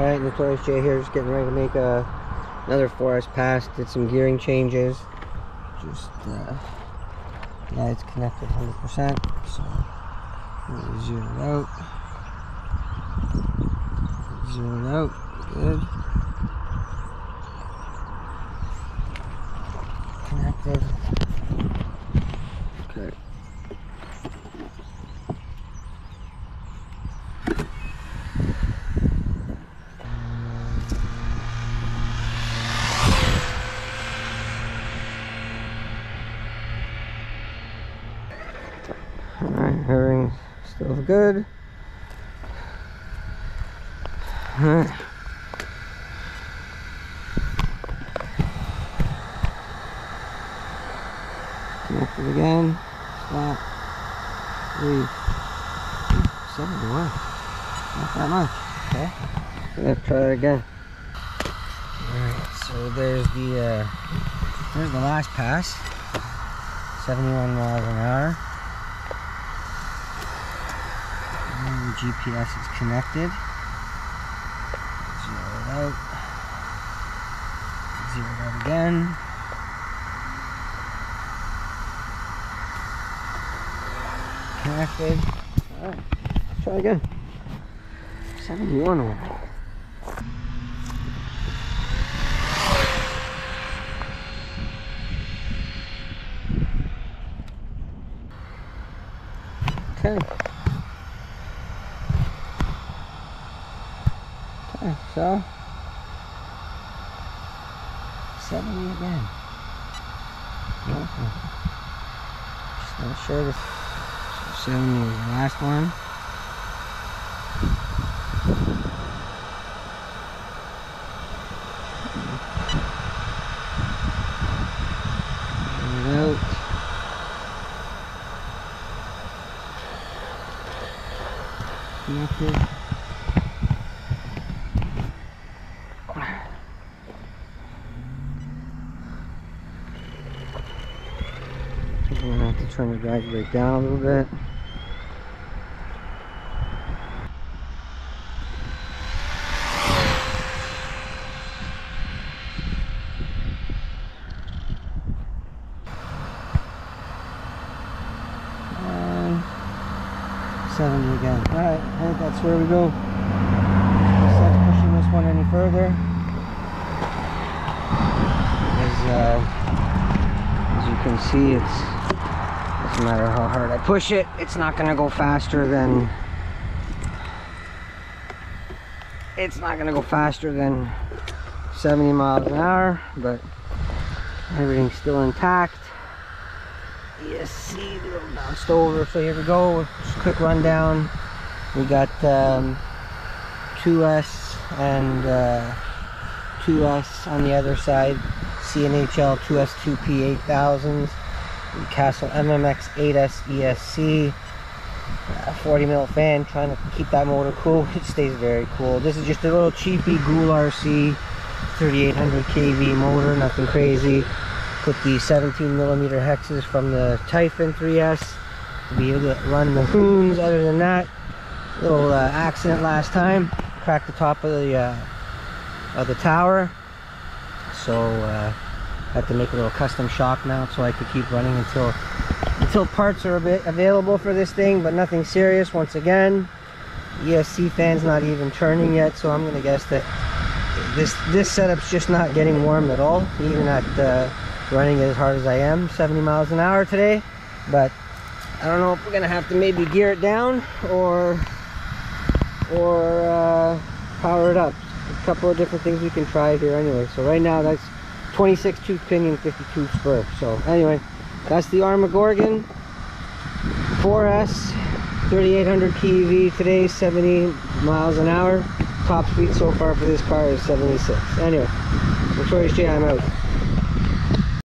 Alright, Notorious J here, just getting ready to make a, another 4S pass. Did some gearing changes. Just, uh, yeah, it's connected 100%. So, really zero it out. Zero it out. Good. Connected. Okay. Alright, everything's still good. Alright. Connected again. Stop. Three. Seventy-one. Not that much. Okay. Let's try it again. Alright, so there's the uh there's the last pass. 71 miles an hour. And the GPS is connected. Zero it out. Zero it out again. Connected. Alright, try again. 71 already. Okay. So 70 again. Okay. Just not sure if 70 was the last one. Bring it out. Connected. I'm gonna have to turn the drag brake down a little bit. And 70 again. Alright, I think that's where we go. Instead of pushing this one any further. Because, uh, as you can see, it's doesn't matter how hard I push it, it's not gonna go faster than it's not gonna go faster than 70 miles an hour, but everything's still intact. ESC, little bounced over, so here we go. Just quick rundown. We got um, 2S and uh, 2S on the other side. CNHL 2S2P 8000s. Castle MMX 8S ESC. Uh, 40 mil fan, trying to keep that motor cool. It stays very cool. This is just a little cheapy GoolRC 3800 kV motor, nothing crazy. Put the 17 millimeter hexes from the Typhon 3S to be able to run the Hoons. Other than that, little uh, accident last time. Cracked the top of the uh, of the tower, so uh, had to make a little custom shock mount so I could keep running until until parts are a bit available for this thing, but nothing serious. Once again, ESC fan's not even turning yet, so I'm gonna guess that this this setup's just not getting warm at all, even at uh, running as hard as I am, 70 miles an hour today. But I don't know if we're gonna have to maybe gear it down or or uh, power it up. A couple of different things we can try here anyway. So right now that's 26 tooth pinion, 52 spur. So anyway, that's the Arrma Gorgon 4S 3800 PEV today, 70 miles an hour. Top speed so far for this car is 76. Anyway, Notorious J, I'm out.